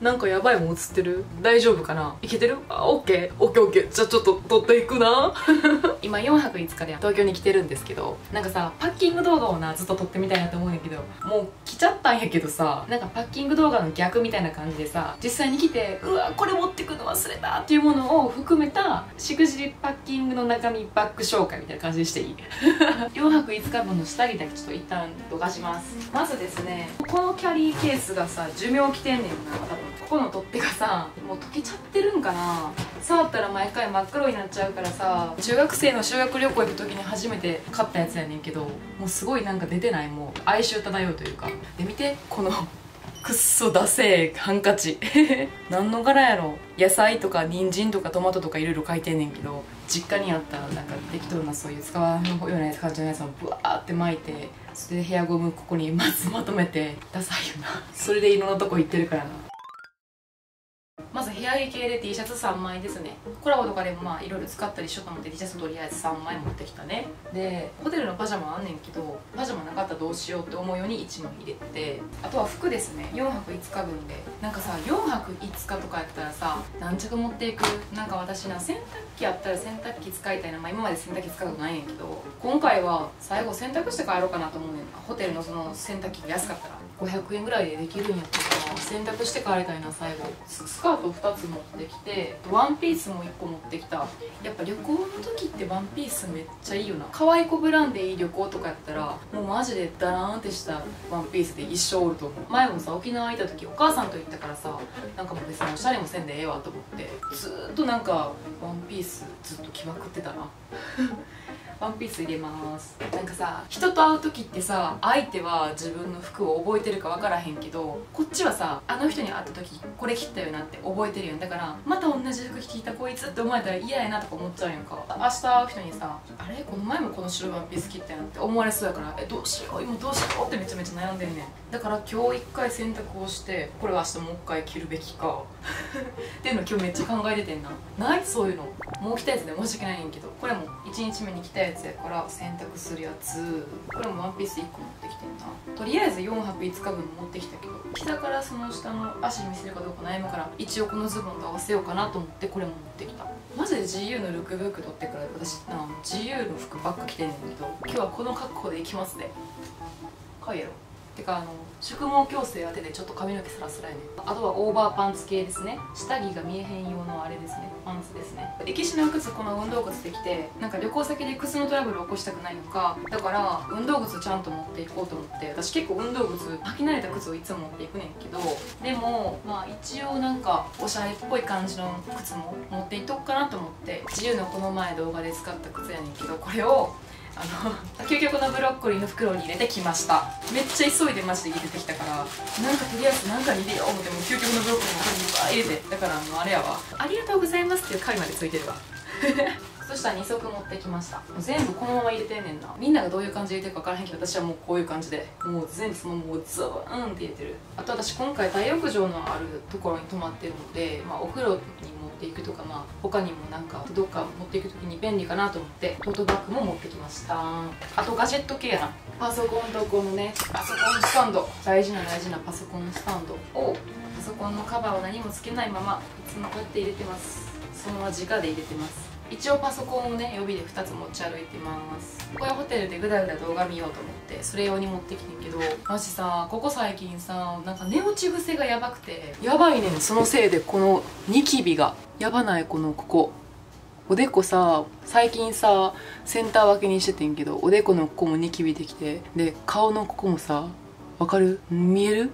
なんかやばいもん映ってる？大丈夫かな？いけてる？あオッケー。オッケーオッケー。じゃあちょっと撮っていくな。今4泊5日で東京に来てるんですけどなんかさパッキング動画をなずっと撮ってみたいなと思うんだけどもう来ちゃったんやけどさなんかパッキング動画の逆みたいな感じでさ実際に来てうわこれ持ってくの忘れたっていうものを含めたしくじりパッキングの中身バッグ紹介みたいな感じでしていい？4泊5日分の下着だけちょっと一旦どかします。まずですねこのキャリーケースがさ寿命来てんねんな多分この取っ手がさもう溶けちゃってるんかな。触ったら毎回真っ黒になっちゃうからさ中学生の修学旅行行く時に初めて買ったやつやねんけどもうすごいなんか出てない。もう哀愁漂うというか。で見てこのくっそダセえハンカチ。何の柄やろ。野菜とか人参とかトマトとかいろいろ書いてんねんけど実家にあったなんか適当なそういう使わんような感じのやつをブワーって巻いてそれでヘアゴムここにまずまとめてダサいよな。それでいろんなとこ行ってるからな。まず部屋着系で T シャツ3枚ですね。コラボとかでもまあいろいろ使ったりしようと思って T シャツとりあえず3枚持ってきたね。でホテルのパジャマあんねんけどパジャマなかったらどうしようって思うように1枚入れてあとは服ですね。4泊5日分で。なんかさ4泊5日とかやったらさ何着持っていく？なんか私な洗濯機あったら洗濯機使いたいな、まあ、今まで洗濯機使うことないねんけど今回は最後洗濯して帰ろうかなと思うねん。ホテルのその洗濯機が安かったら。500円ぐらいでできるんやったら洗濯して帰りたいな最後。スカート2つ持ってきてワンピースも1個持ってきた。やっぱ旅行の時ってワンピースめっちゃいいよな。可愛い子ブランでいい旅行とかやったらもうマジでダラーンってしたワンピースで一生おると思う。前もさ沖縄行った時お母さんと行ったからさなんかもう別におしゃれもせんでええわと思ってずっとなんかワンピースずっと着まくってたな。ワンピース入れます。なんかさ人と会う時ってさ相手は自分の服を覚えてるか分からへんけどこっちはさあの人に会った時これ着ったよなって覚えてるやん。だからまた同じ服着たこいつって思われたら嫌やなとか思っちゃうやんか。明日会う人にさあれ？この前もこの白ワンピース着ったやんって思われそうやからえどうしよう？今どうしよう？ってめちゃめちゃ悩んでんねん。だから今日一回洗濯をしてこれは明日もう一回着るべきか。っていうの今日めっちゃ考えててんな。ない？そういうの。もう着たやつで申し訳ないねんけど。これも1日目に着たやつやから洗濯するやつ。これもワンピース1個持ってきてんな。とりあえず4泊5日分持ってきたけど膝からその下の足見せるかどうか悩むから一応このズボンと合わせようかなと思ってこれも持ってきた。マジで GU のルックブック取ってから私。な GU の服ばっか着てんねんけど今日はこの格好で行きますね。かわいいやろ。てかあの宿毛矯正当ててちょっと髪の毛サラサラやね。あとはオーバーパンツ系ですね。下着が見えへん用のあれですね。パンツですね。歴史の靴この運動靴できてなんか旅行先で靴のトラブル起こしたくないのか。だから運動靴ちゃんと持っていこうと思って。私結構運動靴履き慣れた靴をいつも持っていくねんけど。でもまあ一応なんかおしゃれっぽい感じの靴も持っていっとくかなと思って。自由のこの前動画で使った靴やねんけどこれをあの究極のブロッコリーの袋に入れてきました。めっちゃ急いでマジで入れてきたからなんかとりあえずなんか入れよう思っても究極のブロッコリーの袋にバー入れてだからあのあれやわ。ありがとうございますっていう回までついてるわ。そしたら2足持ってきました。もう全部このまま入れてんねんな。みんながどういう感じで入れてるか分からへんけど私はもうこういう感じで。もう全部そのもうザバーンって入れてる。あと私今回大浴場のあるところに泊まってるので、まあ、お風呂に持っていくとかまあ他にもなんかどっか持っていく時に便利かなと思ってトートバッグも持ってきました。あとガジェット系やなパソコンとこのね。パソコンスタンド。大事な大事なパソコンスタンド。をパソコンのカバーを何もつけないままいつもこうやって入れてます。そのまま直で入れてます。一応パソコンをね予備で2つ持ち歩いてます。これホテルでぐだぐだ動画見ようと思ってそれ用に持ってきてんけどマジさここ最近さなんか寝落ち癖がやばくて。やばいね。んそのせいでこのニキビがやばないこのここ。おでこさ最近さセンター分けにしててんけどおでこのここもニキビできて。で顔のここもさわかる？見える？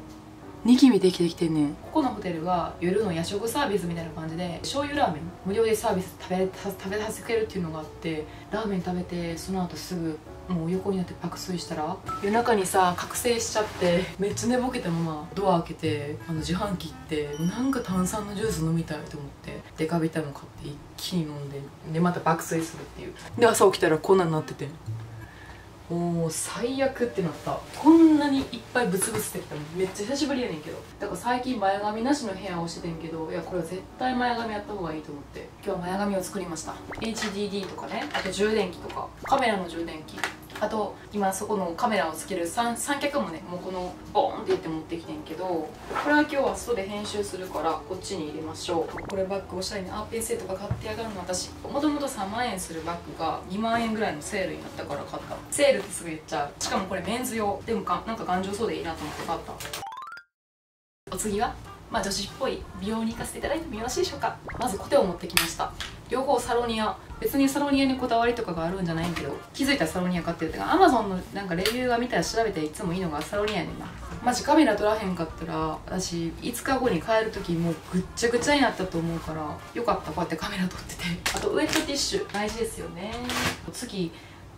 ニキビできてきてんねん。ここのホテルは夜の夜食サービスみたいな感じで醤油ラーメン無料でサービス食べ食べさせてくれるっていうのがあってラーメン食べてその後すぐもう横になって爆睡したら夜中にさ覚醒しちゃってめっちゃ寝ぼけたままドア開けてあの自販機行ってなんか炭酸のジュース飲みたいと思ってデカビタも買って一気に飲んででまた爆睡するっていう。で朝起きたらこんなんなっててもう最悪ってなった。こんなにいっぱいブツブツってきたの。めっちゃ久しぶりやねんけど。だから最近前髪なしの部屋をしててんけどいやこれは絶対前髪やった方がいいと思って。今日は前髪を作りました。HDD とかね。あと充電器とか。カメラの充電器あと今そこのカメラをつける三三脚もねもうこのボーンって言って持ってきてんけどこれは今日は外で編集するからこっちに入れましょう。これバッグおしゃれにアーペンセットが買ってやがるの。私もともと3万円するバッグが2万円ぐらいのセールになったから買った。セールってすぐ言っちゃう。しかもこれメンズ用。でもかなんか頑丈そうでいいなと思って買った。お次はまあ女子っぽい美容に行かせていただいてもよろしいでしょうか。まずコテを持ってきました。両方サロニア。別にサロニアにこだわりとかがあるんじゃないけど気づいたらサロニア買ってるってか。アマゾンのなんかレビューが見たら調べていつもいいのがサロニアやねんなマジカメラ撮らへんかったら私5日後に帰る時もうぐっちゃぐちゃになったと思うからよかった。こうやってカメラ撮ってて。あとウエットティッシュ。大事ですよね。次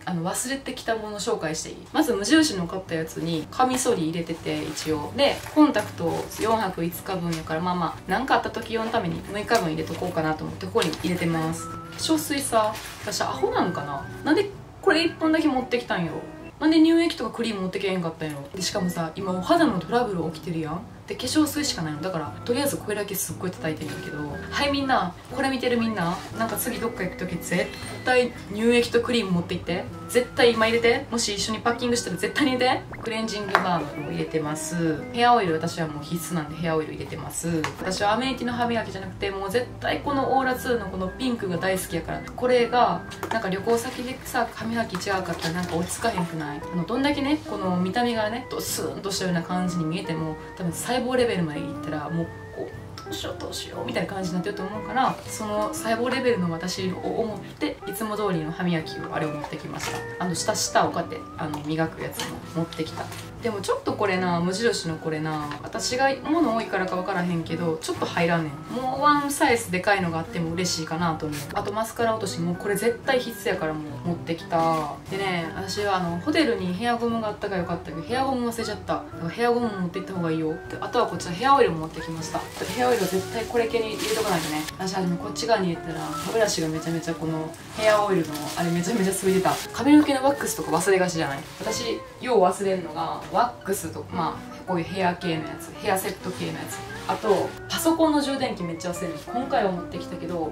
あの忘れてきたもの紹介していい？まず無印の買ったやつにカミソリ入れてて一応。でコンタクト4泊5日分やからまあまあ何かあった時用のために6日分入れとこうかなと思ってここに入れてます。化粧水さ私アホなんかな？なんでこれ1本だけ持ってきたんよ？なんで乳液とかクリーム持ってけへんかったんやろでしかもさ今お肌のトラブル起きてるやん。で化粧水しかないの。だからとりあえずこれだけすっごい叩いてるんだけどはいみんなこれ見てるみんななんか次どっか行く時絶対乳液とクリーム持って行って絶対今入れてもし一緒にパッキングしたら絶対に入れてクレンジングバームを入れてます。ヘアオイル私はもう必須なんでヘアオイル入れてます。私はアメニティの歯磨きじゃなくてもう絶対このオーラ2のこのピンクが大好きやからこれがなんか旅行先でさ歯磨き違うかったらなんか落ち着かへんくない？あのどんだけねこの見た目がねドスーンとしたような感じに見えても多分細胞レベルまでいったらもうこうどうしようどうしようみたいな感じになってると思うからその細胞レベルの私を思っていつも通りの歯磨きをあれを持ってきました。あの下下をこうやってあの磨くやつも持ってきた。でもちょっとこれな無印のこれな私が物多いからか分からへんけどちょっと入らんねん。もうワンサイズでかいのがあっても嬉しいかなと思う。あとマスカラ落としもうこれ絶対必須やからもう持ってきた。でね私はあのホテルにヘアゴムがあったからよかったけどヘアゴム忘れちゃった。だからヘアゴム持って行った方がいいよ。あとはこちらヘアオイルも持ってきました。ヘアオイル絶対これ系に入れとかないとね。私はでもこっち側に入れたら歯ブラシがめちゃめちゃこのヘアオイルのあれめちゃめちゃついてた。髪の毛のワックスとか忘れがちじゃない？私よう忘れるのがワックスとかまあこういうヘア系のやつヘアセット系のやつ。あとパソコンの充電器めっちゃ忘れる。今回は持ってきたけども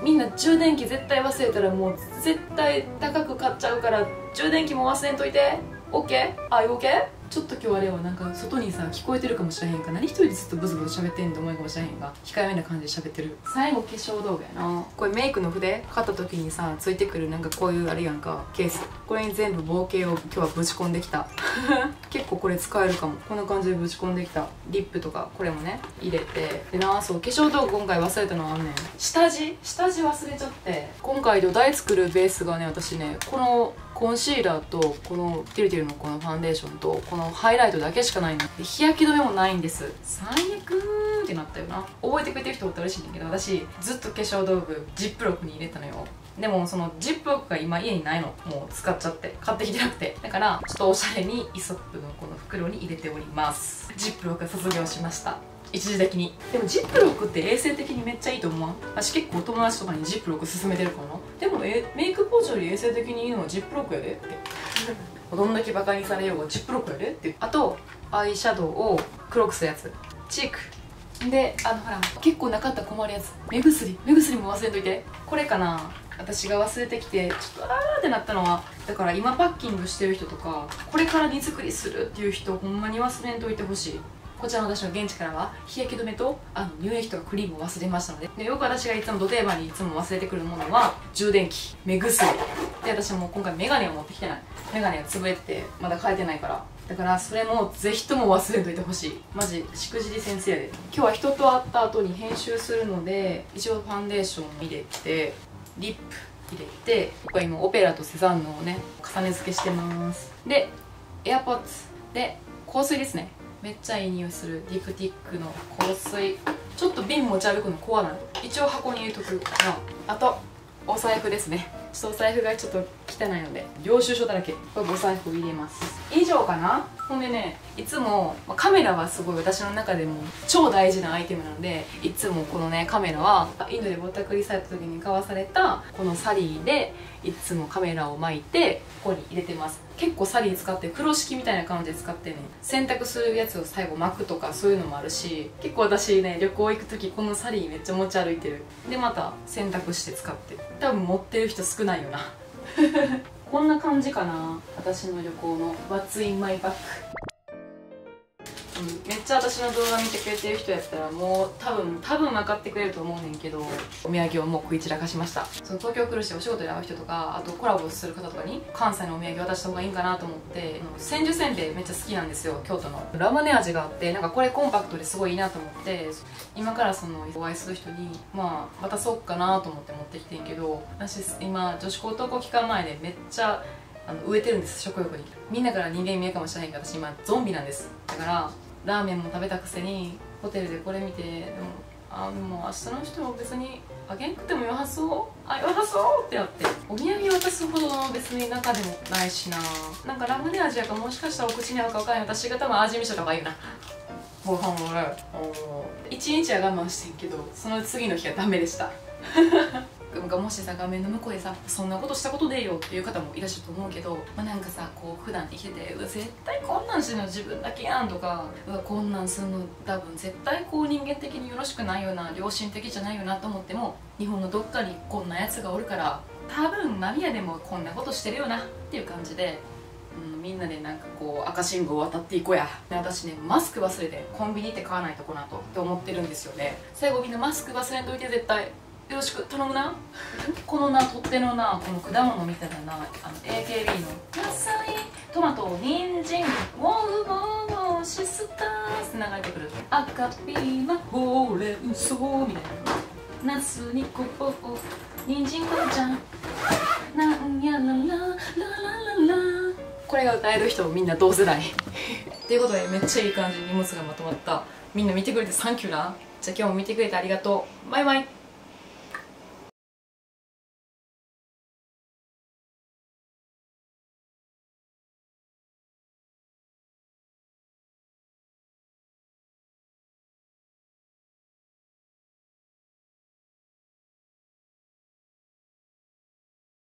うみんな充電器絶対忘れたらもう絶対高く買っちゃうから充電器も忘れんといて。OK? ああいう OK? ちょっと今日あれはなんか外にさ聞こえてるかもしれへんか。何一人でずっとブツブツ喋ってんと思うかもしれへんが控えめな感じで喋ってる。最後化粧道具やな。これメイクの筆買った時にさついてくるなんかこういうあれやんかケース。これに全部合計を今日はぶち込んできた。結構これ使えるかも。こんな感じでぶち込んできた。リップとかこれもね入れて。でなそう化粧道具今回忘れたのはあんねん。下地？下地忘れちゃって。今回土台作るベースがね私ねこのコンシーラーとこのティルティルのこのファンデーションとこのハイライトだけしかないの。で日焼け止めもないんです。最悪ってなったよな。覚えてくれてる人おったら嬉しいんだけど私ずっと化粧道具ジップロックに入れたのよ。でもそのジップロックが今家にないの。もう使っちゃって。買ってきてなくて。だからちょっとおしゃれにイソップのこの袋に入れております。ジップロック卒業しました。一時的に。でもジップロックって衛生的にめっちゃいいと思わん？私結構友達とかにジップロック勧めてるかなでもえメイクポーチより衛生的にいいのはジップロックやで？って。どんだけバカにされようがジップロックやで？って。あとアイシャドウを黒くするやつ。チーク。であのほら結構なかったら困るやつ。目薬。目薬も忘れといて。これかな？私が忘れてきてちょっとあーってなったのはだから今パッキングしてる人とかこれから荷造りするっていう人ほんまに忘れんといてほしいこちらの私の現地からは日焼け止めとあの乳液とかクリームを忘れましたのででよく私がいつもド定番にいつも忘れてくるものは充電器目薬。で私も今回メガネを持ってきてない。メガネが潰れてまだ変えてないから。だからそれもぜひとも忘れといてほしい。マジしくじり先生やで。今日は人と会った後に編集するので一応ファンデーション入れてリップ入れてここ今オペラとセザンヌをね重ね付けしてます。でエアポッツ。で香水ですね。めっちゃいい匂いするディクティックの香水。ちょっと瓶持ち歩くの怖ない？一応箱に入れとくな。あとお財布ですね。ちょっとお財布がちょっと汚いので領収書だらけ。これお財布を入れます。以上かな？ほんでねいつもまあカメラはすごい私の中でも超大事なアイテムなのでいつもこのねカメラはインドでぼったくりされた時に買わされたこのサリーでいつもカメラを巻いてここに入れてます結構サリー使って風呂敷みたいな感じで使ってね洗濯するやつを最後巻くとかそういうのもあるし結構私ね旅行行く時このサリーめっちゃ持ち歩いてる。でまた洗濯して使って。多分持ってる人少ないよな。こんな感じかな。私の旅行の What's in my bag めっちゃ私の動画見てくれてる人やったらもう多分多分分かってくれると思うねんけどお土産をもう食い散らかしました。その東京来るしお仕事で会う人とかあとコラボする方とかに関西のお土産渡した方がいいんかなと思って千住せんべいめっちゃ好きなんですよ京都の。ラムネ味があってなんかこれコンパクトですごいいいなと思って今からそのお会いする人にまあ渡そうかなと思って持ってきてんけど私今女子高等校期間前でめっちゃあの植えてるんです食欲に。みんなから人間見えるかもしれないけど私今ゾンビなんです。だからラーメンも食べたくせにホテルでこれ見てでもあもう明日の人も別にあげんくてもよはそうあよはそうってなってお土産渡すほどの別に中でもないしな。なんかラムネ味やからもしかしたらお口に合うか分からない。私が多分味見した方がいいな。ご飯をね一日は我慢してんけどその次の日はダメでしたがもしさ画面の向こうでさそんなことしたことでよっていう方もいらっしゃると思うけど、まあ、なんかさこう普段生きてて絶対こんなんしてるの自分だけやんとかうわこんなんすんの多分絶対こう人間的によろしくないような良心的じゃないよなと思っても日本のどっかにこんなやつがおるから多分マミヤでもこんなことしてるよなっていう感じでうん、みんなでなんかこう赤信号を渡っていこうや。で私ねマスク忘れてコンビニって買わないとこなとって思ってるんですよね。最後みんなマスク忘れんといて絶対。よろしく頼むな。このな取っ手のなこの果物みたいななあの AKB の。野菜トマト人参ウォーウォーシスターって流れてくる。赤ピーマンほうれん草みたいな。ナスにこぼ人参かぼちゃん。なんやらららららら。これが歌える人みんな同世代。っていうことでめっちゃいい感じに荷物がまとまった。みんな見てくれてサンキューな。じゃあ今日も見てくれてありがとう。バイバイ。